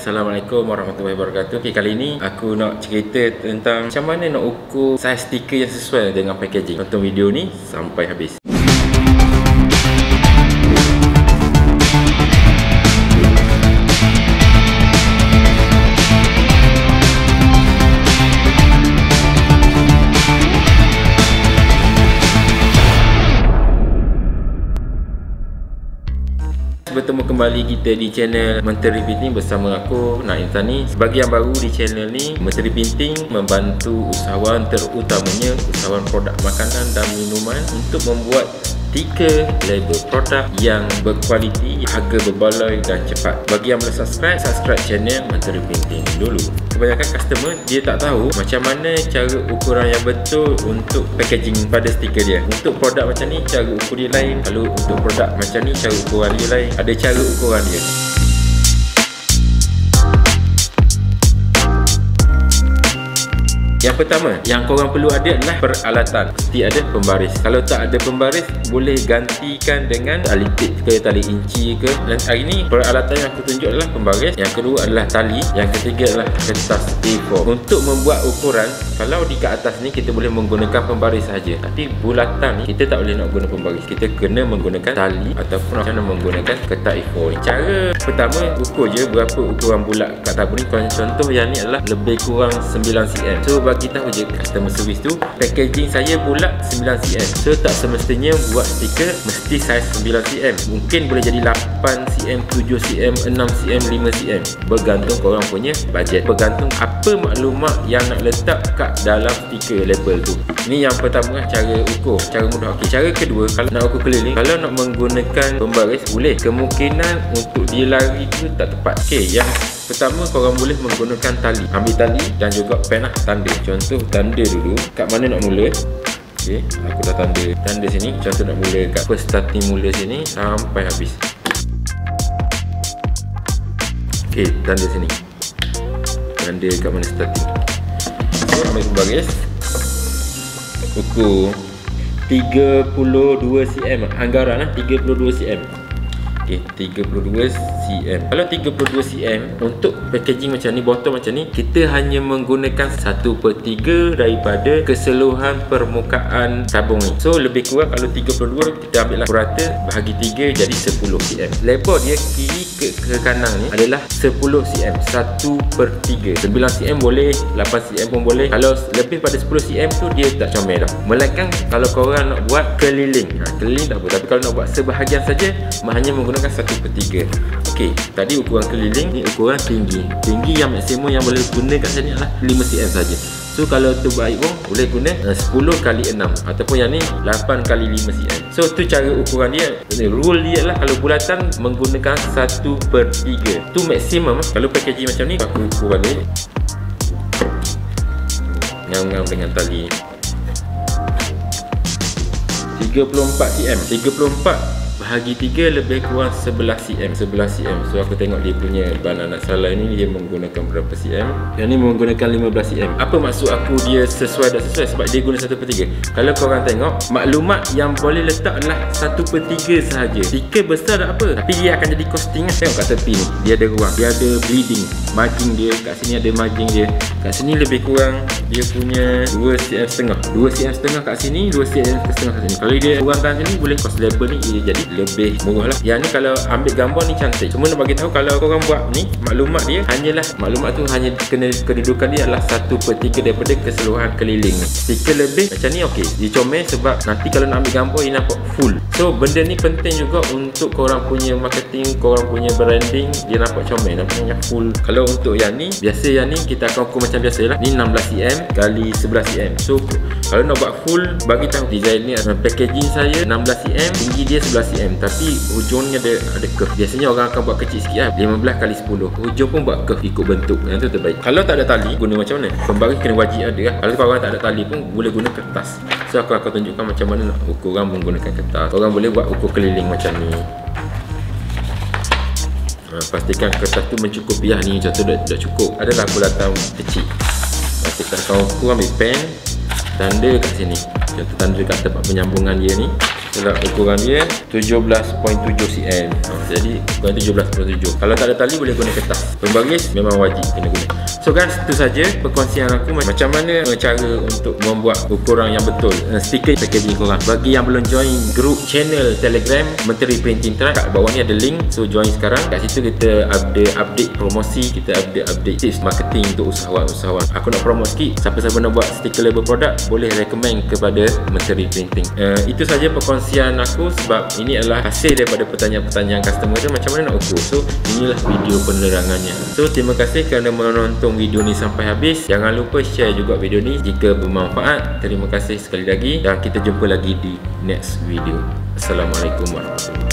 Assalamualaikum warahmatullahi wabarakatuh. Okay, Kali ini aku nak cerita tentang Macam mana nak ukur saiz stiker yang sesuai dengan packaging. Tonton video ni sampai habis Bertemu kembali kita di channel Menteri Pinting bersama aku Naim Tani Sebagai yang baru di channel ni Menteri Pinting membantu usahawan terutamanya usahawan produk makanan dan minuman untuk membuat tiga label produk yang berkualiti, harga berbaloi dan cepat. Bagi yang belum subscribe, subscribe channel Menteri Painting dulu. Kebanyakan customer dia tak tahu macam mana cara ukuran yang betul untuk packaging pada stiker dia. Untuk produk macam ni cara ukur dia lain, kalau untuk produk macam ni cara ukuran dia lain. Ada cara ukuran dia. Yang pertama, yang korang perlu ada adalah peralatan. Mesti ada pembaris. Kalau tak ada pembaris, boleh gantikan dengan tali tip ke tali inci ke. Dan hari ni peralatan yang aku tunjuk adalah pembaris. Yang kedua adalah tali. Yang ketiga adalah kertas A4. Untuk membuat ukuran, kalau di kat atas ni kita boleh menggunakan pembaris saja. Tapi bulatan ni kita tak boleh nak guna pembaris. Kita kena menggunakan tali ataupun macam mana menggunakan kertas A4 ni. Cara pertama ukur je berapa ukuran bulat kat tabung ni. Contoh yang ni adalah lebih kurang 9 cm. So bagi tahu je customer service tu packaging saya bulat 9cm so tak semestinya buat stiker mesti saiz 9cm mungkin boleh jadi 8cm 7cm 6cm 5cm bergantung korang punya budget bergantung apa maklumat yang nak letak kat dalam stiker label tu ni yang pertama lah cara ukur cara mudah okay. cara kedua kalau nak ukur keliling kalau nak menggunakan pembaris boleh kemungkinan untuk dia lari tu tak tepat. Ok yang Pertama korang boleh menggunakan tali. Ambil tali dan juga pen lah Tanda. Contoh tanda dulu. Kat mana nak mula? Okay Aku dah tanda. Tanda sini Contoh nak mula kat first starting mula sini Sampai habis. Okay Tanda sini. Tanda kat mana starting? So ambil pembaris Ukur 32 cm Anggaran lah 32 cm Okey, 32 cm. Kalau 32 cm untuk packaging macam ni, botol macam ni, kita hanya menggunakan 1/3 daripada keseluruhan permukaan sabung ni. So lebih kurang kalau 32 kita ambil lah rata bahagi 3 jadi 10 cm. Lebar dia kiri ke, ke kanan ni adalah 10 cm. 1/3. 9 cm boleh, 8 cm pun boleh. Kalau lebih pada 10 cm tu dia tak comel dah. Melainkan kalau korang nak buat keliling. Ha, keliling tak apa. Tapi kalau nak buat sebahagian saja, hanya menggunakan menggunakan satu per tiga. Ok tadi ukuran keliling ni ukuran tinggi. Tinggi yang maksimum yang boleh guna kat sini adalah 5 cm saja. So kalau tu baik pun boleh guna 10 eh, kali 6 ataupun yang ni 8 kali 5 cm. So tu cara ukuran dia. Rule dia adalah kalau bulatan menggunakan satu per tiga. Tu maksimum kalau packaging macam ni aku ukur balik ngam-ngam dengan tali. 34 cm. 34 bahagi 3 lebih kurang 11 cm 11 cm so aku tengok dia punya ban anak salah ni dia menggunakan berapa cm yang ni menggunakan 15 cm apa maksud aku dia sesuai dan sesuai? Sebab dia guna 1 per 3 kalau korang tengok maklumat yang boleh letak adalah 1 per 3 sahaja. Stiker besar tak apa. Tapi dia akan jadi costing. Lah tengok kat tepi ni dia ada ruang. Dia ada bleeding. Margin dia kat sini ada margin dia. Kat sini lebih kurang dia punya 2 cm setengah. 2 cm setengah kat sini 2 cm setengah kat sini. Kalau dia kurangkan sini boleh cost label ni dia jadi lebih murah lah. Yang ni kalau ambil gambar ni cantik. Cuma nak bagi tahu kalau korang buat ni maklumat dia hanyalah maklumat tu hanya kena kedudukan dia adalah 1 per 3 daripada keseluruhan keliling. Ni lebih macam ni ok dia comel sebab nanti kalau nak ambil gambar dia nampak full. So benda ni penting juga untuk korang punya marketing korang punya branding dia nampak comel. Nampaknya full. Kalau untuk yang ni biasa yang ni kita akan ukur macam biasa lah. Ni 16cm kali 11cm so kalau nak buat full bagi tahu design ni packaging saya 16cm tinggi dia 11cm cm tapi hujungnya ada ada curve. Biasanya orang akan buat kecil sikit lah. 15 kali 10 hujung pun buat curve ikut bentuk. Yang tu terbaik. Kalau tak ada tali guna macam mana? Pembaris kena wajib ada lah. Kalau orang tak ada tali pun boleh guna kertas. So aku akan tunjukkan macam mana nak ukur orang menggunakan kertas. Orang boleh buat ukur keliling macam ni. Ha, pastikan kertas tu mencukupi lah ni. Contoh dah, dah cukup. Adalah bulatan kecil. Pastikan kau ukur ambil pen tanda kat sini. Contoh tanda kat tempat penyambungan dia ni Itulah ukuran dia 17.7 cm. Jadi ukuran 17.7 Kalau tak ada tali boleh guna kertas. Pembaris memang wajib kena guna. So guys itu saja perkongsian aku. Macam mana cara untuk membuat ukuran yang betul? Uh, Stiker packaging korang. Bagi yang belum join group channel telegram Menteri Printing Trust Kat bawah ni ada link. So join sekarang. Kat situ kita update update promosi Kita update update tips marketing untuk usahawan-usahawan. Aku nak promote sikit. Siapa-siapa nak buat stiker label produk Boleh recommend kepada Menteri Printing. Uh, Itu saja perkongsian aku Sebab ini adalah hasil daripada pertanyaan-pertanyaan customer dia Macam mana nak ukur. So inilah video penerangannya. So terima kasih kerana menonton video ni sampai habis. Jangan lupa share juga video ni Jika bermanfaat. Terima kasih sekali lagi Dan kita jumpa lagi di next video. Assalamualaikum warahmatullahi wabarakatuh